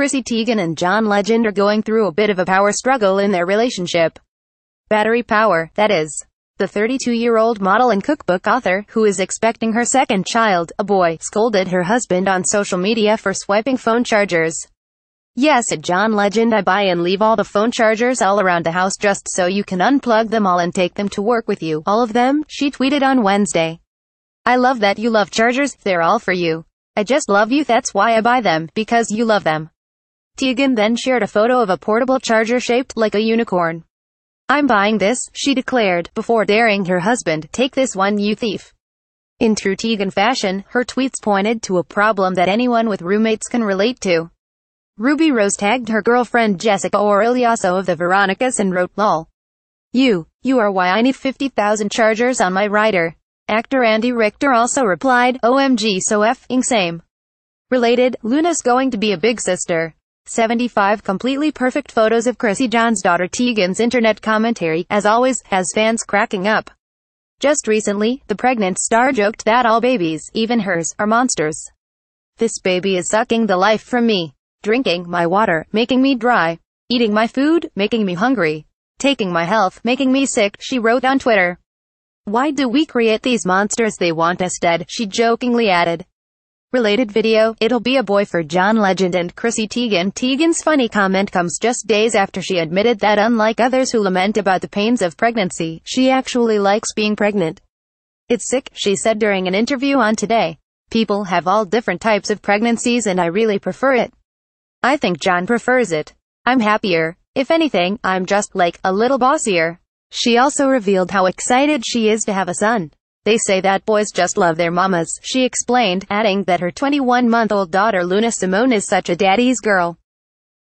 Chrissy Teigen and John Legend are going through a bit of a power struggle in their relationship. Battery power, that is. The 32-year-old model and cookbook author, who is expecting her second child, a boy, scolded her husband on social media for swiping phone chargers. Yes, at John Legend I buy and leave all the phone chargers all around the house just so you can unplug them all and take them to work with you. All of them, she tweeted on Wednesday. I love that you love chargers, they're all for you. I just love you that's why I buy them, because you love them. Teigen then shared a photo of a portable charger shaped like a unicorn. I'm buying this, she declared, before daring her husband, take this one you thief. In true Teigen fashion, her tweets pointed to a problem that anyone with roommates can relate to. Ruby Rose tagged her girlfriend Jessica Origliasso of the Veronicas and wrote, lol. You, you are why I need 50,000 chargers on my rider. Actor Andy Richter also replied, OMG so f***ing same. Related, Luna's going to be a big sister. 75 completely perfect photos of Chrissy John's daughter Teigen's internet commentary, as always, has fans cracking up. Just recently, the pregnant star joked that all babies, even hers, are monsters. This baby is sucking the life from me. Drinking my water, making me dry. Eating my food, making me hungry. Taking my health, making me sick, she wrote on Twitter. Why do we create these monsters they want us dead, she jokingly added. Related video, it'll be a boy for John Legend and Chrissy Teigen. Teigen's funny comment comes just days after she admitted that unlike others who lament about the pains of pregnancy, she actually likes being pregnant. It's sick, she said during an interview on Today. People have all different types of pregnancies and I really prefer it. I think John prefers it. I'm happier. If anything, I'm just, like, a little bossier. She also revealed how excited she is to have a son. They say that boys just love their mamas, she explained, adding that her 21-month-old daughter Luna Simone is such a daddy's girl.